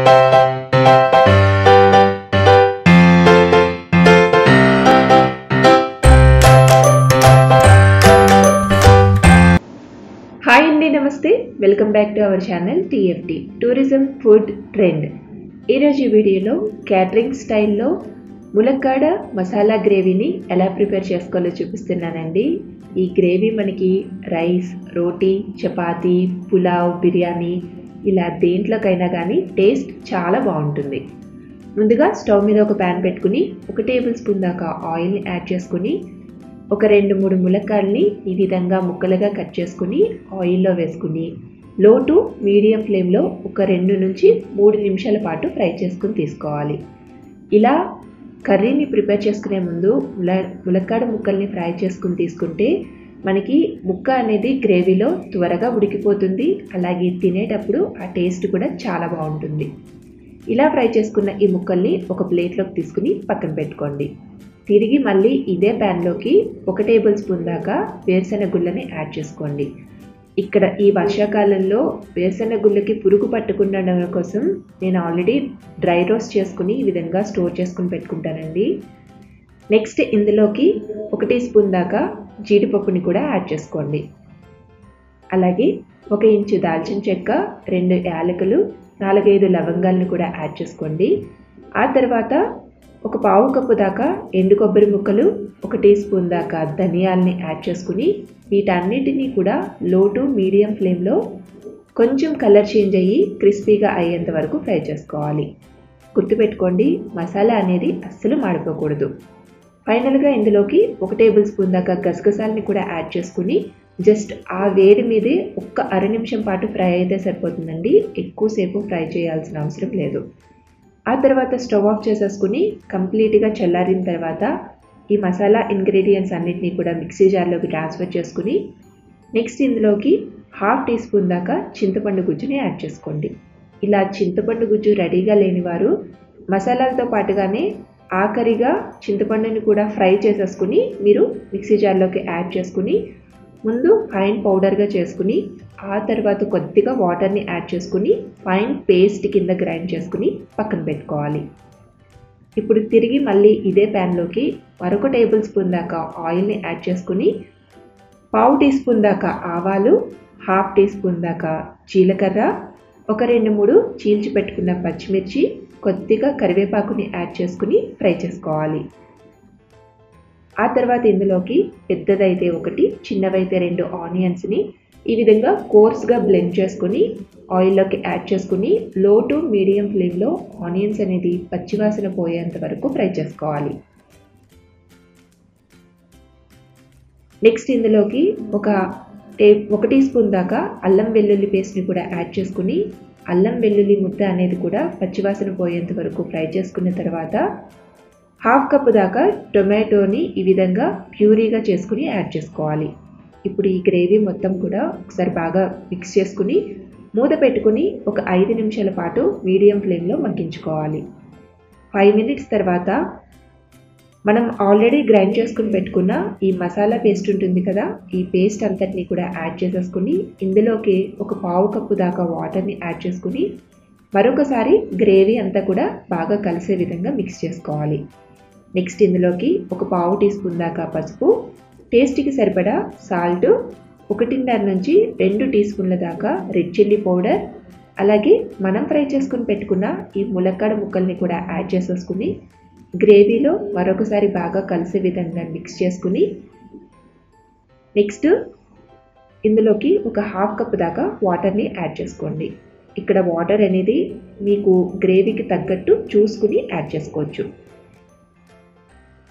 Hi అండి నమస్తే. Welcome back to our channel TFT tourism food trend. ఈరోజు వీడియోలో క్యాటరింగ్ స్టైల్లో ములక్కాడ మసాలా గ్రేవీని ఎలా ప్రిపేర్ చేసుకోవాలో చూపిస్తున్నానండి. ఈ గ్రేవీ మనకి రైస్ రోటీ చపాతీ పులావ్ బిర్యానీ ఇలా దేంట్లోకైనా కానీ టేస్ట్ చాలా బాగుంటుంది. ముందుగా స్టవ్ మీద ఒక ప్యాన్ పెట్టుకుని ఒక టేబుల్ స్పూన్ దాకా ఆయిల్ని యాడ్ చేసుకుని ఒక రెండు మూడు ములక్కాడని ఈ విధంగా ముక్కలుగా కట్ చేసుకుని ఆయిల్లో వేసుకుని లో టు మీడియం ఫ్లేమ్లో ఒక రెండు నుంచి మూడు నిమిషాల పాటు ఫ్రై చేసుకుని తీసుకోవాలి. ఇలా కర్రీని ప్రిపేర్ చేసుకునే ముందు ముల ములక్కాడ ముక్కల్ని ఫ్రై చేసుకుని తీసుకుంటే మనకి ముక్క అనేది గ్రేవీలో త్వరగా ఉడికిపోతుంది. అలాగే తినేటప్పుడు ఆ టేస్ట్ కూడా చాలా బాగుంటుంది. ఇలా ఫ్రై చేసుకున్న ఈ ముక్కల్ని ఒక ప్లేట్లోకి తీసుకుని పక్కన పెట్టుకోండి. తిరిగి మళ్ళీ ఇదే ప్యాన్లోకి ఒక టేబుల్ స్పూన్ దాకా వేరుశెనగుళ్ళని యాడ్ చేసుకోండి. ఇక్కడ ఈ వర్షాకాలంలో వేరుశెనగుళ్ళకి పురుగు పట్టకుండా కోసం నేను ఆల్రెడీ డ్రై రోస్ట్ చేసుకుని ఈ విధంగా స్టోర్ చేసుకుని పెట్టుకుంటానండి. నెక్స్ట్ ఇందులోకి ఒక టీ స్పూన్ దాకా జీడిపప్పుని కూడా యాడ్ చేసుకోండి. అలాగే ఒక ఇంచు దాల్చిన చెక్క రెండు యాలకులు నాలుగైదు లవంగాలను కూడా యాడ్ చేసుకోండి. ఆ తర్వాత ఒక పావు కప్పు దాకా ఎండు కొబ్బరి ముక్కలు ఒక టీ స్పూన్ దాకా ధనియాలని యాడ్ చేసుకుని వీటన్నిటినీ కూడా లో టు మీడియం ఫ్లేమ్లో కొంచెం కలర్ చేంజ్ అయ్యి క్రిస్పీగా అయ్యేంత వరకు ఫ్రై చేసుకోవాలి. గుర్తుపెట్టుకోండి మసాలా అనేది అస్సలు మాడిపోకూడదు. ఫైనల్గా ఇందులోకి ఒక టేబుల్ స్పూన్ దాకా గసగసాలని కూడా యాడ్ చేసుకుని జస్ట్ ఆ వేడి మీదే ఒక్క అర నిమిషం పాటు ఫ్రై అయితే సరిపోతుందండి. ఎక్కువసేపు ఫ్రై చేయాల్సిన అవసరం లేదు. ఆ తర్వాత స్టవ్ ఆఫ్ చేసేసుకుని కంప్లీట్గా చల్లారిన తర్వాత ఈ మసాలా ఇంగ్రీడియంట్స్ అన్నిటినీ కూడా మిక్సీ జార్లోకి ట్రాన్స్ఫర్ చేసుకుని నెక్స్ట్ ఇందులోకి హాఫ్ టీ స్పూన్ దాకా చింతపండు గుజ్జుని యాడ్ చేసుకోండి. ఇలా చింతపండు గుజ్జు రెడీగా లేనివారు మసాలాలతో పాటుగానే ఆఖరిగా చింతపండుని కూడా ఫ్రై చేసేసుకుని మీరు మిక్సీ జార్లోకి యాడ్ చేసుకుని ముందు ఫైన్ పౌడర్గా చేసుకుని ఆ తర్వాత కొద్దిగా వాటర్ని యాడ్ చేసుకుని ఫైన్ పేస్ట్ కింద గ్రైండ్ చేసుకుని పక్కన పెట్టుకోవాలి. ఇప్పుడు తిరిగి మళ్ళీ ఇదే ప్యాన్లోకి మరొక టేబుల్ స్పూన్ దాకా ఆయిల్ని యాడ్ చేసుకుని పావు టీ స్పూన్ దాకా ఆవాలు హాఫ్ టీ స్పూన్ దాకా జీలకర్ర ఒక రెండు మూడు చీల్చి పెట్టుకున్న పచ్చిమిర్చి కొద్దిగా కరివేపాకుని యాడ్ చేసుకుని ఫ్రై చేసుకోవాలి. ఆ తర్వాత ఇందులోకి పెద్దదైతే ఒకటి చిన్నవైతే రెండు ఆనియన్స్ని ఈ విధంగా కోర్స్గా బ్లెండ్ చేసుకుని ఆయిల్లోకి యాడ్ చేసుకుని లో టు మీడియం ఫ్లేమ్లో ఆనియన్స్ అనేది పచ్చివాసన పోయేంత వరకు ఫ్రై చేసుకోవాలి. నెక్స్ట్ ఇందులోకి ఒక ఒక టీ స్పూన్ దాకా అల్లం వెల్లుల్లి పేస్ట్ని కూడా యాడ్ చేసుకుని అల్లం వెల్లుల్లి ముద్ద అనేది కూడా పచ్చివాసన పోయేంత వరకు ఫ్రై చేసుకున్న తర్వాత హాఫ్ కప్ దాకా టొమాటోని ఈ విధంగా ప్యూరీగా చేసుకుని యాడ్ చేసుకోవాలి. ఇప్పుడు ఈ గ్రేవీ మొత్తం కూడా ఒకసారి బాగా మిక్స్ చేసుకుని మూత పెట్టుకుని ఒక ఐదు నిమిషాల పాటు మీడియం ఫ్లేమ్లో మగ్గించుకోవాలి. ఫైవ్ మినిట్స్ తర్వాత మనం ఆల్రెడీ గ్రైండ్ చేసుకుని పెట్టుకున్న ఈ మసాలా పేస్ట్ ఉంటుంది కదా ఈ పేస్ట్ అంతటిని కూడా యాడ్ చేసేసుకుని ఇందులోకి ఒక పావు కప్పు దాకా వాటర్ని యాడ్ చేసుకుని మరొకసారి గ్రేవీ అంతా కూడా బాగా కలిసే విధంగా మిక్స్ చేసుకోవాలి. నెక్స్ట్ ఇందులోకి ఒక పావు టీ స్పూన్ దాకా పసుపు టేస్ట్కి సరిపడా సాల్ట్ ఒకటిన్నర నుంచి రెండు టీ స్పూన్ల దాకా రెడ్ చిల్లీ పౌడర్ అలాగే మనం ఫ్రై చేసుకుని పెట్టుకున్న ఈ ములక్కాడ ముక్కల్ని కూడా యాడ్ చేసేసుకుని గ్రేవీలో మరొకసారి బాగా కలిసే విధంగా మిక్స్ చేసుకుని నెక్స్ట్ ఇందులోకి ఒక హాఫ్ కప్ దాకా వాటర్ని యాడ్ చేసుకోండి. ఇక్కడ వాటర్ అనేది మీకు గ్రేవీకి తగ్గట్టు చూసుకుని యాడ్ చేసుకోవచ్చు.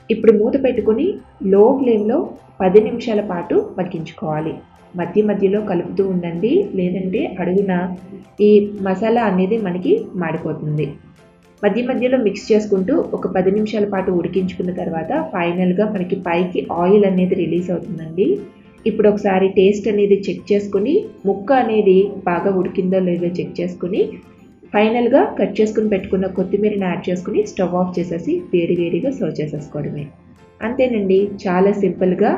ఇప్పుడు మూత పెట్టుకుని లో ఫ్లేమ్లో పది నిమిషాల పాటు మగ్గించుకోవాలి. మధ్య మధ్యలో కలుపుతూ ఉండండి. లేదంటే అడుగున ఈ మసాలా అనేది మనకి మాడిపోతుంది. మధ్య మధ్యలో మిక్స్ చేసుకుంటూ ఒక పది నిమిషాల పాటు ఉడికించుకున్న తర్వాత ఫైనల్గా మనకి పైకి ఆయిల్ అనేది రిలీజ్ అవుతుందండి. ఇప్పుడు ఒకసారి టేస్ట్ అనేది చెక్ చేసుకుని ముక్క అనేది బాగా ఉడికిందో లేదో చెక్ చేసుకుని ఫైనల్గా కట్ చేసుకుని పెట్టుకున్న కొత్తిమీరని యాడ్ చేసుకుని స్టవ్ ఆఫ్ చేసేసి వేడి వేడిగా సర్వ్ చేసేసుకోవడమే. అంతేనండి చాలా సింపుల్గా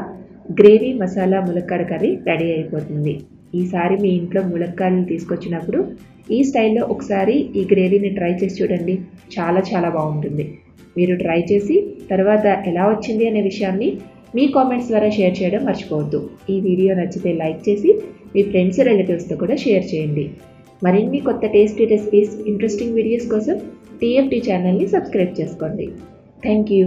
గ్రేవీ మసాలా ములక్కాడ కర్రీ రెడీ అయిపోతుంది. ఈసారి మీ ఇంట్లో ములక్కాయలు తీసుకొచ్చినప్పుడు ఈ స్టైల్లో ఒకసారి ఈ గ్రేవీని ట్రై చేసి చూడండి. చాలా చాలా బాగుంటుంది. మీరు ట్రై చేసి తర్వాత ఎలా వచ్చింది అనే విషయాన్ని మీ కామెంట్స్ ద్వారా షేర్ చేయడం మర్చిపోవద్దు. ఈ వీడియో నచ్చితే లైక్ చేసి మీ ఫ్రెండ్స్ రిలేటివ్స్తో కూడా షేర్ చేయండి. మరిన్ని కొత్త టేస్టీ రెసిపీస్ ఇంట్రెస్టింగ్ వీడియోస్ కోసం టీఎఫ్టీ ఛానల్ని సబ్స్క్రైబ్ చేసుకోండి. Thank you.